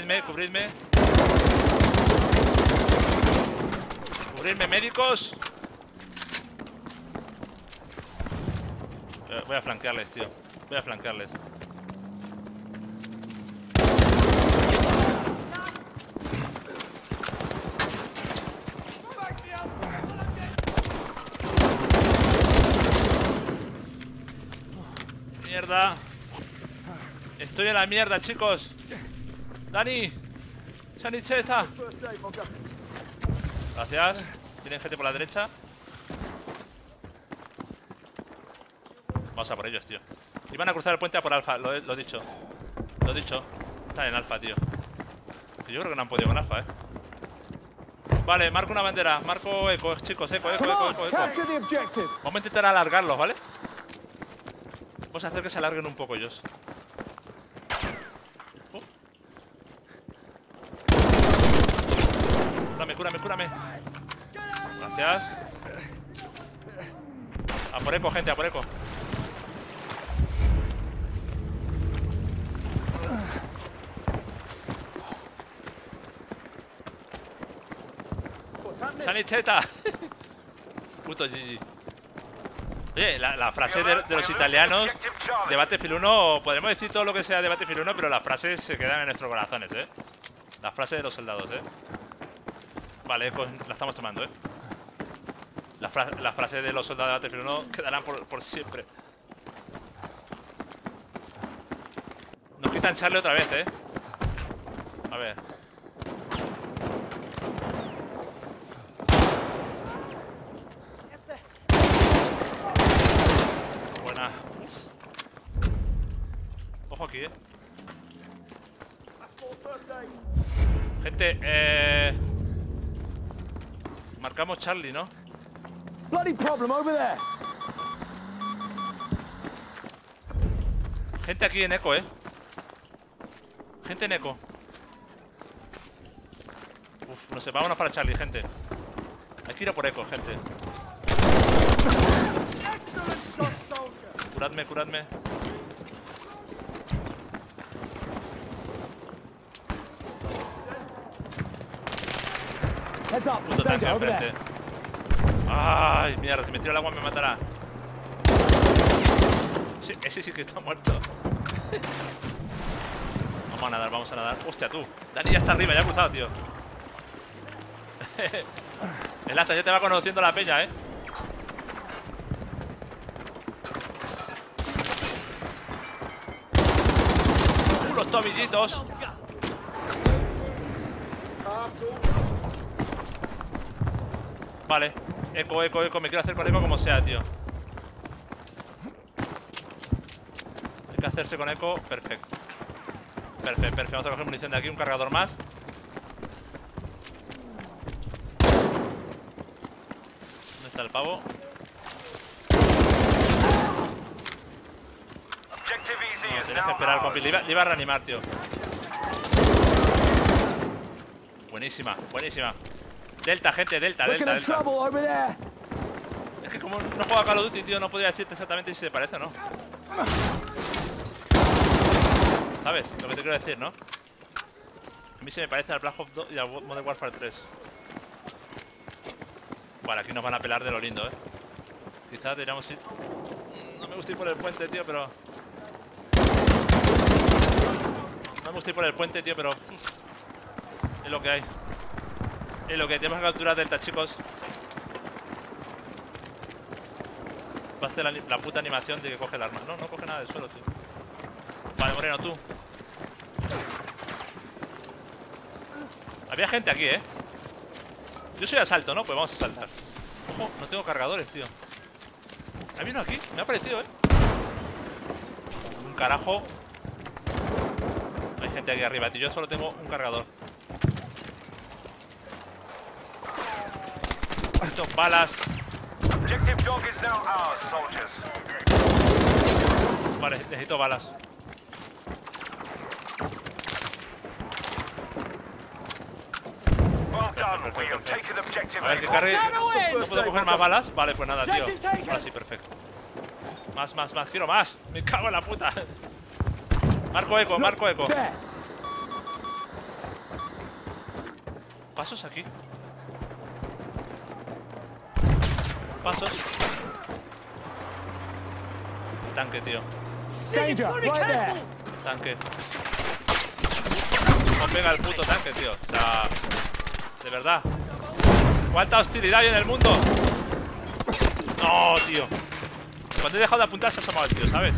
Cubridme, cubridme. Cubridme, médicos. Eh, voy a flanquearles, tío. Voy a flanquearles. Mierda. Estoy en la mierda, chicos. Dani. Sanicheta. Gracias. Tienen gente por la derecha. Vamos a por ellos, tío. Iban a cruzar el puente a por alfa, lo he, lo he dicho. Lo he dicho. Están en alfa, tío. Yo creo que no han podido con alfa, eh. Vale, marco una bandera. Marco eco, chicos. Eco, eco, eco, eco, eco. Vamos a intentar alargarlos, ¿vale? Vamos a hacer que se alarguen un poco ellos. Cúrame, cúrame. Gracias. A por eco, gente, a por eco. ¡Saniteta! Puto GG. Oye, la, la frase de, de los italianos de Battlefield 1, podremos decir todo lo que sea de Battlefield 1, pero las frases se quedan en nuestros corazones, ¿eh? Las frases de los soldados, ¿eh? Vale, pues la estamos tomando, ¿eh? Las fra las frases de los soldados de Battlefield 1 quedarán por, por siempre. Nos quitan Charlie otra vez, ¿eh? A ver. Buena. Ojo aquí, eh. Gente, eh... Marcamos Charlie, ¿no? Bloody problem over there. Gente aquí en eco, eh. Gente en eco. Uf, no sé, vámonos para Charlie, gente. Hay que ir a por eco, gente. Curadme, curadme. Puto tanque enfrente. Ay, mierda, si me tiro al agua me matará. Sí, ese sí que está muerto. Vamos a nadar, vamos a nadar. Hostia, tú. Dani ya está arriba, ya ha cruzado, tío. El asta ya te va conociendo la peña, eh. Los tobillitos. Vale. Eco, eco, eco. Me quiero hacer con eco como sea, tío. Hay que hacerse con eco. Perfecto. Perfecto, perfecto. Vamos a coger munición de aquí. Un cargador más. ¿Dónde está el pavo? No, tenías que esperar, compi. Le iba, le iba a reanimar, tío. Buenísima, buenísima. Delta, gente, delta, delta, delta. Es que como no juego a Call of Duty, tío, no podría decirte exactamente si se parece o no. ¿Sabes? Lo que te quiero decir, ¿no? A mí se me parece al Black Ops 2 y al Modern Warfare 3. Vale, aquí nos van a pelar de lo lindo, ¿eh? Quizás deberíamos ir... No me gusta ir por el puente, tío, pero... No me gusta ir por el puente, tío, pero... Es lo que hay. Es lo que tenemos que capturar Delta, chicos. Va a hacer la, la puta animación de que coge el arma. No, no coge nada del suelo, tío. Vale, Moreno, tú. Había gente aquí, ¿eh? Yo soy asalto, ¿no? Pues vamos a saltar. Ojo, no tengo cargadores, tío. Hay uno aquí, me ha parecido, ¿eh? Un carajo. Hay gente aquí arriba, tío. Yo solo tengo un cargador. Necesito balas. Vale, necesito balas. Well done. We have taken objective A ver, que cargue. ¿No puedo coger más balas? Vale, pues nada, tío. Ahora sí, perfecto. Más, más, más. Quiero más. Me cago en la puta. Marco eco, marco eco. Pasos aquí. Pasos. Tanque, tío. Tanque. ¿Cómo pega el puto tanque, tío? O sea, de verdad. ¿Cuánta hostilidad hay en el mundo? No, tío. Cuando he dejado de apuntar se ha asomado el tío, ¿sabes?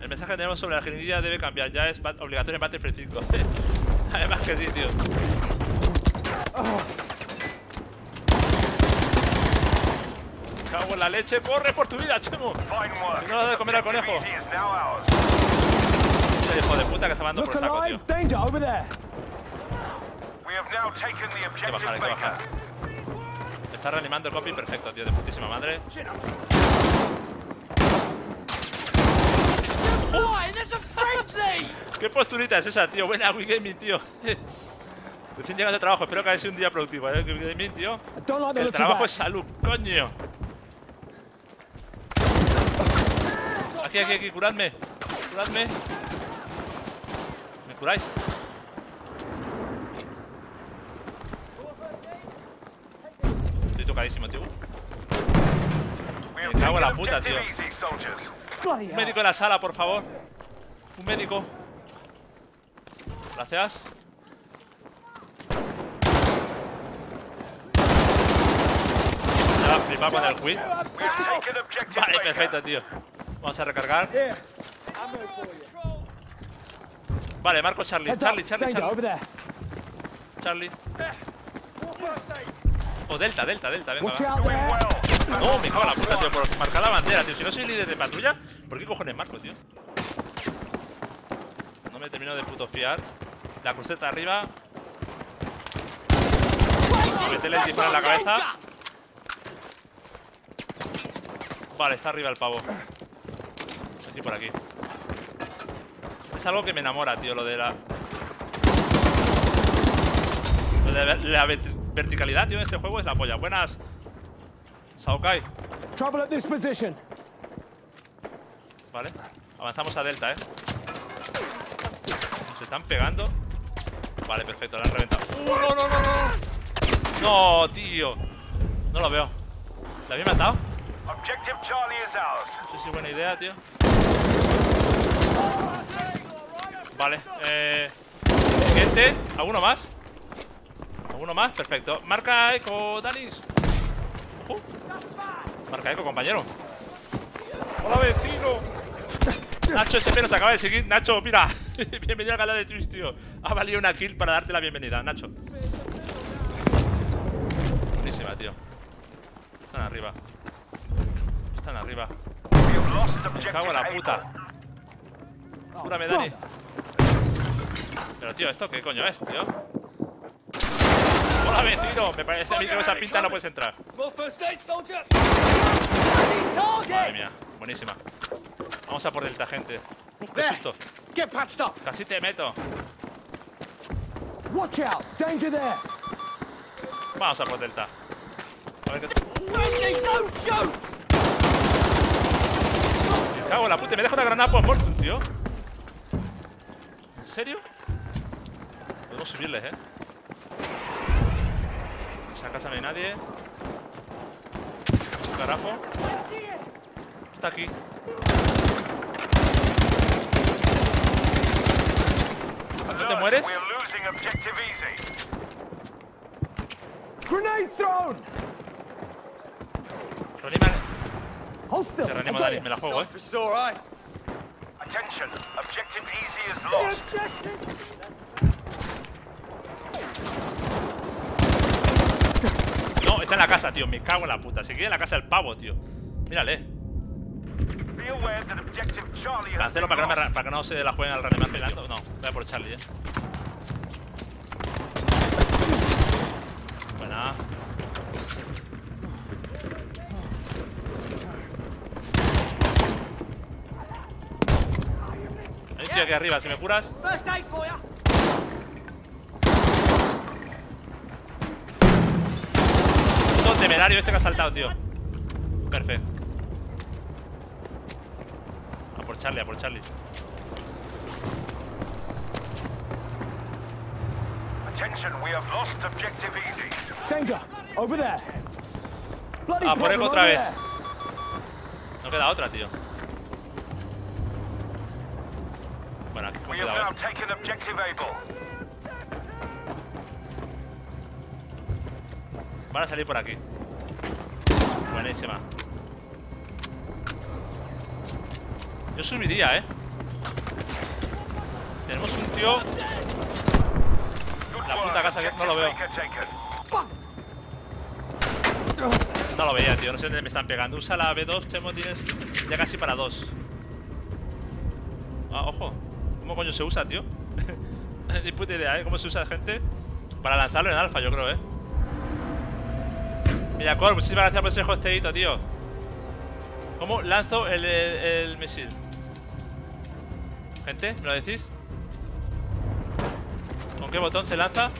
El mensaje que tenemos sobre la ingeniería debe cambiar. Ya es obligatorio en Battlefield 5. Además que sí, tío. Cago en la leche. ¡Corre por tu vida, Chemo! Si no das de comer al conejo. Ese hijo de puta que está dando por saco, tío. alive. Danger over there. We have now taken the Hay que objective bajar, hay que bajar. Está reanimando el copy, perfecto, tío, de putísima madre. ¿Qué posturita es esa, tío? Buena Wii Gaming, tío. Recién llegando de trabajo, espero que haya sido un día productivo, ¿eh? Wii Gaming, tío. El trabajo es salud, coño. Aquí, aquí, aquí, curadme. Curadme. ¿Me curáis? Estoy tocadísimo, tío. Me cago en la puta, tío. Un médico en la sala, por favor. Un médico. Gracias. Se va a flipar con el objective Vale, perfecto, tío. Vamos a recargar. Vale, marco Charlie. Charlie. Charlie, Charlie. Charlie. O Delta, Delta, Delta. Venga, va. No, me cago en la puta, tío, por marcar la bandera, tío. Si no soy líder de patrulla, ¿por qué cojones marco, tío? No me termino de puto fiar. La cruceta arriba. Métele el disparo en la cabeza. Vale, está arriba el pavo. Aquí por aquí. Es algo que me enamora, tío, lo de la. Lo de la- la vert- verticalidad, tío, en este juego es la polla. Buenas. Saokai. Trouble at this position. Vale. Avanzamos a Delta, eh. Se están pegando. Vale, perfecto, la han reventado. ¡Uh, no, no, no, no! No, tío. No lo veo. ¿La había matado? Objective Charlie is ours. Si es buena idea, tío. Vale, eh. Siguiente. ¿Alguno más? ¿Alguno más? Perfecto. Marca eco, Danis. Ojo. Marca eco, compañero. Hola, vecino. Nacho SP nos acaba de seguir. Nacho, mira. Bienvenido al canal de Twitch, tío. Ha valido una kill para darte la bienvenida, Nacho. Buenísima, tío. Están arriba. Están arriba. Me cago en la puta. Júrame, Dani. Pero, tío, ¿esto qué coño es, tío? Hola, vecino. Me parece a mí que con esa pinta no puedes entrar. Madre mía. Buenísima. Vamos a por delta, gente. Uf, qué susto. Get patched up. Casi te meto. Watch out. Danger there. Vamos a por delta. A ver qué... Cago en la puta. Me deja una granada por Fortune, tío. ¿En serio? Podemos subirles, eh. En esa casa no hay nadie. Carajo. Está aquí. ¿No te mueres? We are losing objective easy. Grenade thrown. Te reanimo, Dani. Me la juego, eh. Attention, objective easy is lost. No, está en la casa, tío. Me cago en la puta. Se queda en la casa el pavo, tío. Mírale. Cancelo been para que, no me para que no se la jueguen al Reneman pegando. No, voy a por Charlie, eh. Buena. Hay un tío aquí arriba, si me curas. Puto temerario este que ha saltado, tío. Perfecto. A por Charlie, a por Charlie. Bloody Ah, por eco otra vez. No queda otra, tío. Bueno, aquí con We have cuidado, now taken objective Able. Van a salir por aquí. Buenísima. Yo subiría, eh. Tenemos un tío. La puta casa que no lo veo. No lo veía, tío. No sé dónde me están pegando. Usa la B2, Chemo, tienes ya casi para dos. Ah, ojo. ¿Cómo coño se usa, tío? Ni puta idea, ¿eh? ¿Cómo se usa, gente? Para lanzarlo en alfa, yo creo, ¿eh? Mira, Cor, muchísimas gracias por ese hosteito, tío. ¿Cómo lanzo el, el, el misil? Gente, ¿me lo decís? ¿Con qué botón se lanza?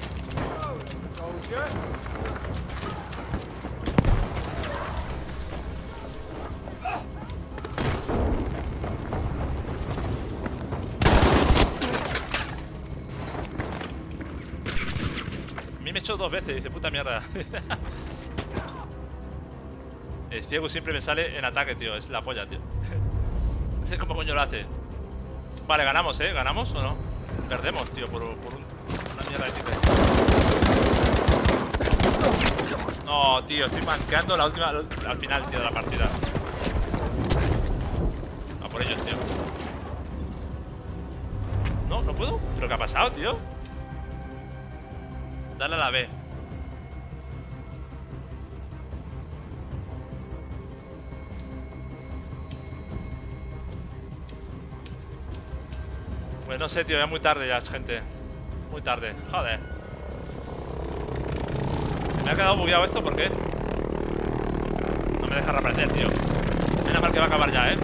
Echó dos veces, dice puta mierda. El ciego siempre me sale en ataque, tío. Es la polla, tío. No sé cómo coño lo hace. Vale, ganamos, ¿eh? ¿Ganamos o no? Perdemos, tío, por, por un- una mierda de ticket. No, tío, estoy manqueando la última, al final, tío, de la partida. A por ellos, tío. No, no puedo. ¿Pero qué ha pasado, tío? Dale a la B. Pues no sé, tío, ya muy tarde ya, gente. Muy tarde. Joder. Me ha quedado bugueado esto, ¿por qué? No me deja reaprender, tío. Menos mal que va a acabar ya, ¿eh?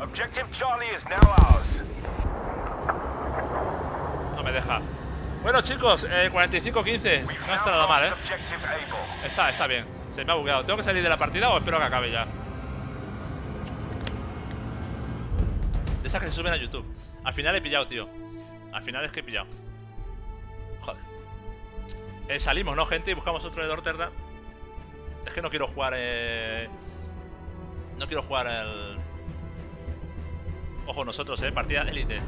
Objective Charlie is now ours. Me deja. Bueno, chicos, eh, 45-15. We've No está nada mal, ¿eh? Está, está bien. Se me ha bugueado. ¿Tengo que salir de la partida o espero que acabe ya? De esas que se suben a YouTube. Al final he pillado, tío. Al final es que he pillado. Joder. Eh, salimos, ¿no, gente? Y buscamos otro de Rotterdam. Es que no quiero jugar, eh... No quiero jugar el... Ojo, nosotros, ¿eh? Partida de élite.